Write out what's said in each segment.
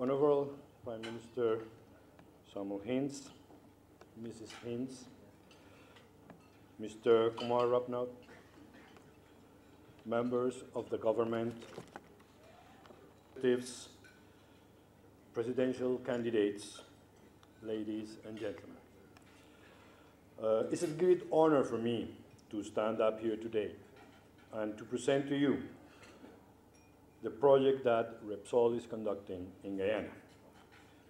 Honorable Prime Minister Samuel Hinds, Mrs. Hinds, Mr. Kumar Rapnath, members of the government, presidential candidates, ladies and gentlemen. Uh, it's a great honor for me to stand up here today and to present to you the project that Repsol is conducting in Guyana.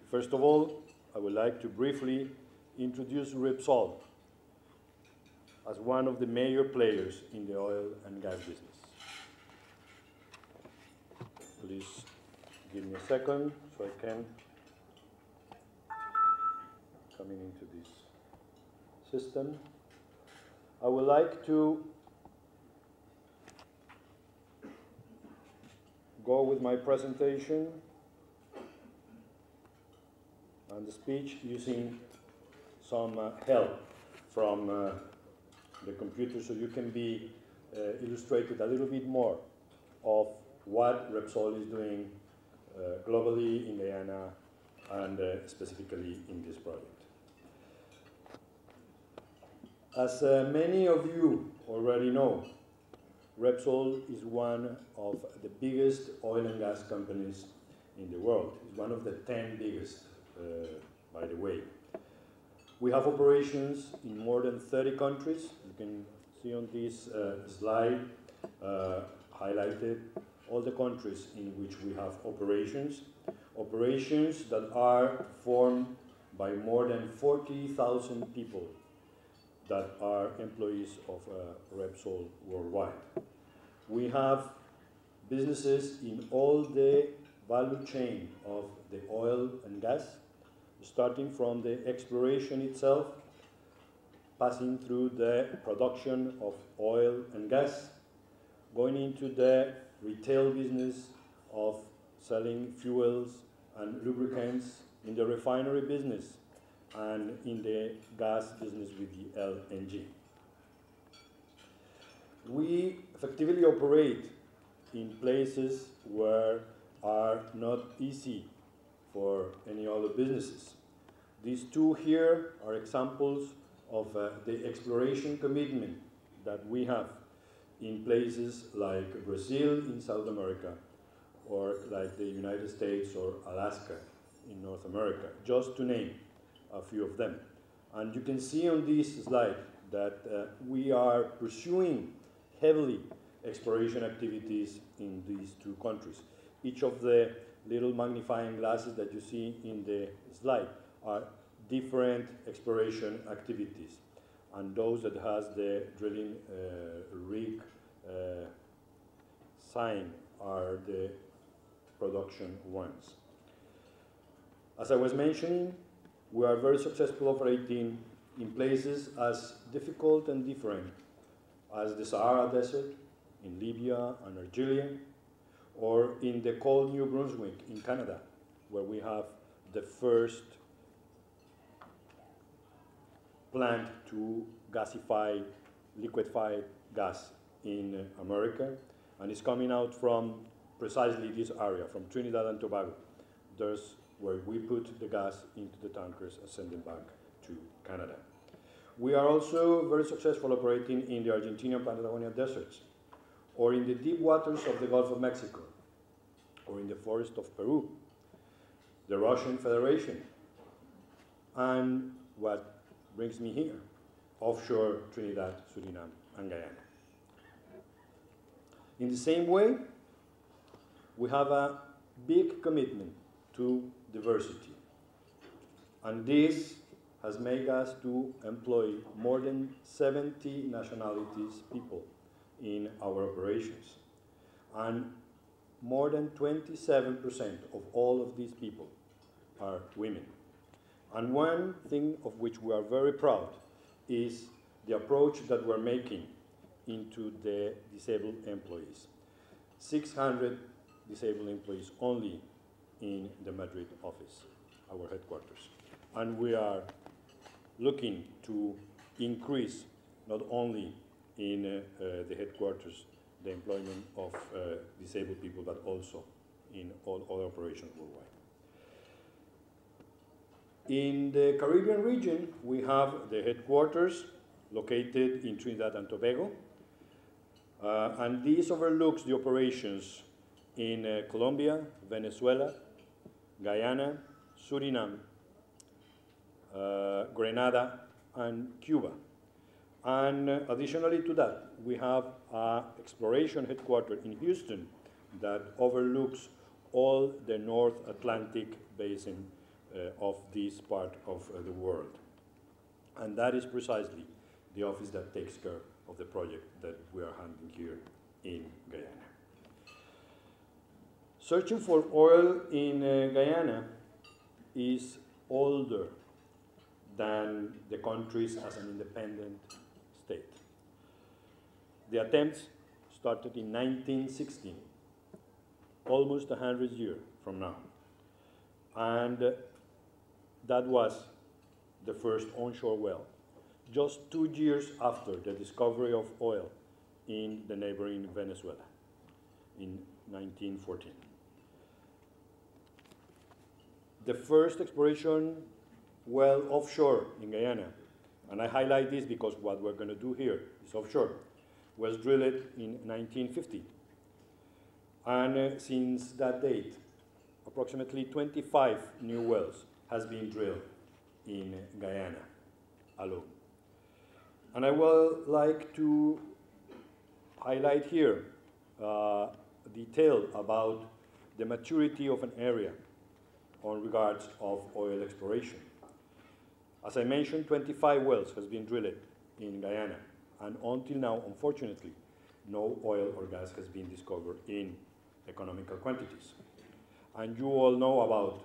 First of all, I would like to briefly introduce Repsol as one of the major players in the oil and gas business. Please give me a second so I can coming into this system. I would like to go with my presentation and the speech using some uh, help from uh, the computer so you can be uh, illustrated a little bit more of what Repsol is doing uh, globally in Guyana and uh, specifically in this project. As uh, many of you already know, Repsol is one of the biggest oil and gas companies in the world. It's one of the 10 biggest, uh, by the way. We have operations in more than 30 countries. You can see on this uh, slide uh, highlighted all the countries in which we have operations. Operations that are formed by more than 40,000 people that are employees of uh, Repsol worldwide. We have businesses in all the value chain of the oil and gas, starting from the exploration itself, passing through the production of oil and gas, going into the retail business of selling fuels and lubricants, in the refinery business, and in the gas business with the LNG. We effectively operate in places where are not easy for any other businesses. These two here are examples of uh, the exploration commitment that we have in places like Brazil in South America or like the United States or Alaska in North America, just to name a few of them. And you can see on this slide that uh, we are pursuing heavily exploration activities in these two countries. Each of the little magnifying glasses that you see in the slide are different exploration activities. And those that has the drilling uh, rig uh, sign are the production ones. As I was mentioning, we are very successful operating in places as difficult and different as the Sahara Desert in Libya and Algeria, or in the cold New Brunswick in Canada, where we have the first plant to gasify liquefied gas in America, and it's coming out from precisely this area, from Trinidad and Tobago. There's where we put the gas into the tankers and send them back to Canada. We are also very successful operating in the Argentinian Patagonia deserts, or in the deep waters of the Gulf of Mexico, or in the forest of Peru, the Russian Federation, and what brings me here, offshore Trinidad, Suriname, and Guyana. In the same way, we have a big commitment to diversity. And this has made us to employ more than 70 nationalities people in our operations. And more than 27% of all of these people are women. And one thing of which we are very proud is the approach that we're making into the disabled employees. 600 disabled employees only in the Madrid office, our headquarters. And we are looking to increase not only in uh, uh, the headquarters the employment of uh, disabled people, but also in all other operations worldwide. In the Caribbean region, we have the headquarters located in Trinidad and Tobago, uh, and this overlooks the operations in uh, Colombia, Venezuela, Guyana, Suriname, Grenada, and Cuba. And uh, additionally to that, we have an exploration headquarters in Houston that overlooks all the North Atlantic basin uh, of this part of uh, the world. And that is precisely the office that takes care of the project that we are handling here in Guyana. Searching for oil in uh, Guyana is older than the countries as an independent state. The attempts started in 1916, almost 100 years from now. And uh, that was the first onshore well, just two years after the discovery of oil in the neighboring Venezuela in 1914. The first exploration well offshore in Guyana, and I highlight this because what we're going to do here is offshore, was drilled in 1950. And uh, since that date, approximately 25 new wells has been drilled in Guyana alone. And I would like to highlight here uh, detail about the maturity of an area on regards of oil exploration. As I mentioned, 25 wells has been drilled in Guyana, and until now, unfortunately, no oil or gas has been discovered in economical quantities. And you all know about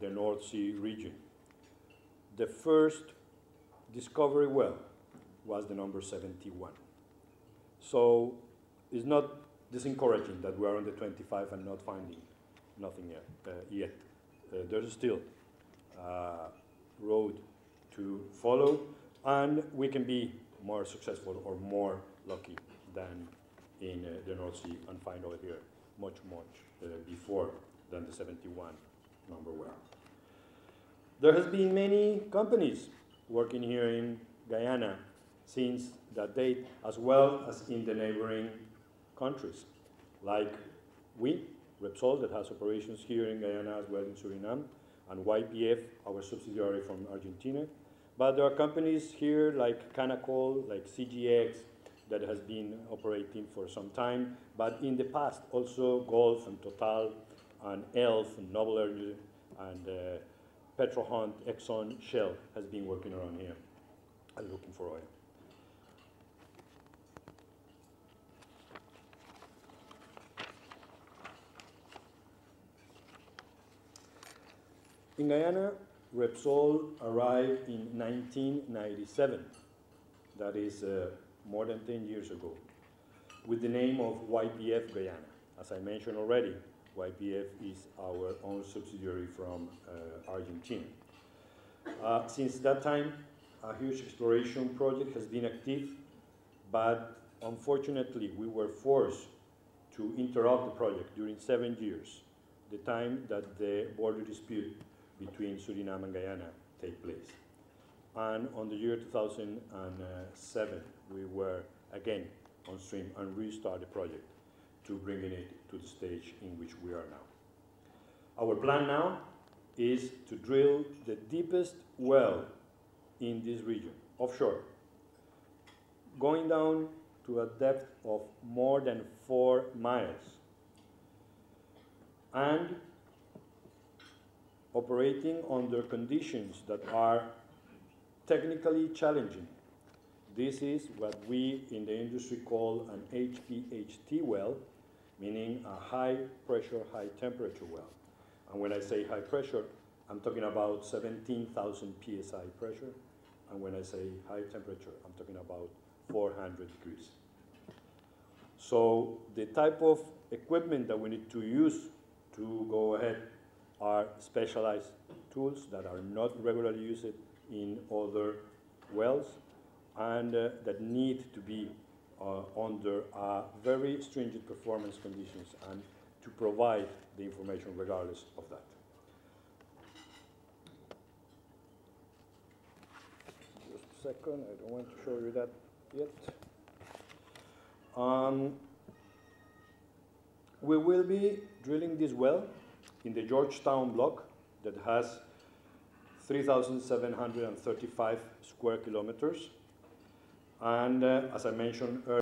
the North Sea region. The first discovery well was the number 71. So it's not disencouraging that we are on the 25 and not finding nothing yet. Uh, yet. Uh, there's still uh, road to follow, and we can be more successful or more lucky than in uh, the North Sea and find oil here much, much uh, before than the 71 number well. There has been many companies working here in Guyana since that date, as well as in the neighboring countries, like we, Repsol, that has operations here in Guyana as well in Suriname, and YPF, our subsidiary from Argentina. But there are companies here like Canacol, like CGX, that has been operating for some time, but in the past also Gulf and Total and ELF and Noble Energy and uh, Petrohunt, Exxon, Shell has been working around here and looking for oil. In Guyana, Repsol arrived in 1997. That is uh, more than 10 years ago, with the name of YPF Guyana. As I mentioned already, YPF is our own subsidiary from uh, Argentina. Uh, since that time, a huge exploration project has been active, but unfortunately, we were forced to interrupt the project during seven years, the time that the border dispute between Suriname and Guyana take place. And on the year 2007, we were again on stream and restart the project to bringing it to the stage in which we are now. Our plan now is to drill the deepest well in this region, offshore, going down to a depth of more than four miles and operating under conditions that are technically challenging. This is what we in the industry call an HPHT well, meaning a high pressure, high temperature well. And when I say high pressure, I'm talking about 17,000 psi pressure. And when I say high temperature, I'm talking about 400 degrees. So the type of equipment that we need to use to go ahead are specialized tools that are not regularly used in other wells and uh, that need to be uh, under uh, very stringent performance conditions and to provide the information regardless of that. Just a second, I don't want to show you that yet. Um, we will be drilling this well in the Georgetown block that has 3,735 square kilometers. And uh, as I mentioned earlier,